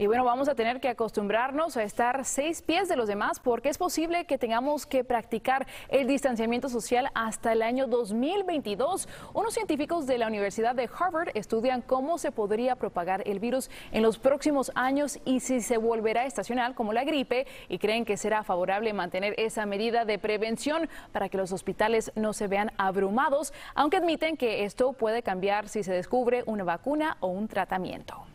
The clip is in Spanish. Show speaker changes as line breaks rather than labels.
Y bueno, vamos a tener que acostumbrarnos a estar seis pies de los demás porque es posible que tengamos que practicar el distanciamiento social hasta el año 2022. Unos científicos de la Universidad de Harvard estudian cómo se podría propagar el virus en los próximos años y si se volverá estacional como la gripe y creen que será favorable mantener esa medida de prevención para que los hospitales no se vean abrumados, aunque admiten que esto puede cambiar si se descubre una vacuna o un tratamiento.